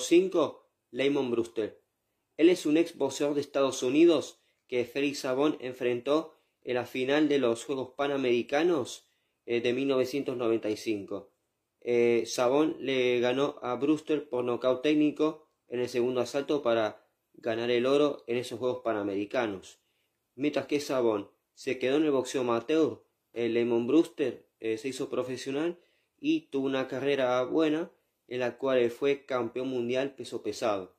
5. Lemon Brewster. Él es un ex boxeador de Estados Unidos que Félix Sabón enfrentó en la final de los Juegos Panamericanos eh, de 1995. Eh, le ganó a Brewster por nocaut técnico en el segundo asalto para ganar el oro en esos Juegos Panamericanos. Mientras que Sabón se quedó en el boxeo amateur, el Lemon Brewster eh, se hizo profesional y tuvo una carrera buena en la cual fue campeón mundial peso pesado.